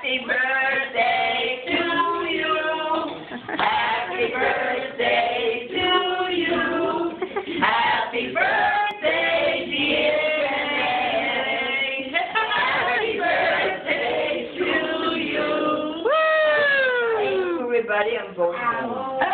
Happy birthday to you. Happy birthday to you. Happy birthday, dear Renee. Happy birthday to you. Woo! Everybody, I'm going.